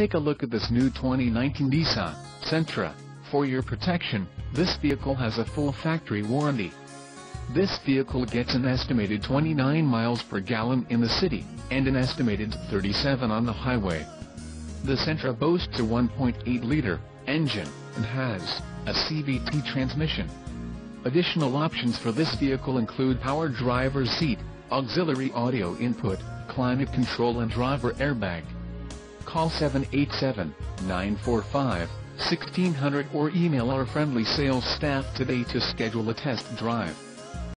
Take a look at this new 2019 Nissan Sentra. For your protection, this vehicle has a full factory warranty. This vehicle gets an estimated 29 miles per gallon in the city, and an estimated 37 on the highway. The Sentra boasts a 1.8-liter engine, and has a CVT transmission. Additional options for this vehicle include power driver's seat, auxiliary audio input, climate control and driver airbag. Call 787-945-1600 or email our friendly sales staff today to schedule a test drive.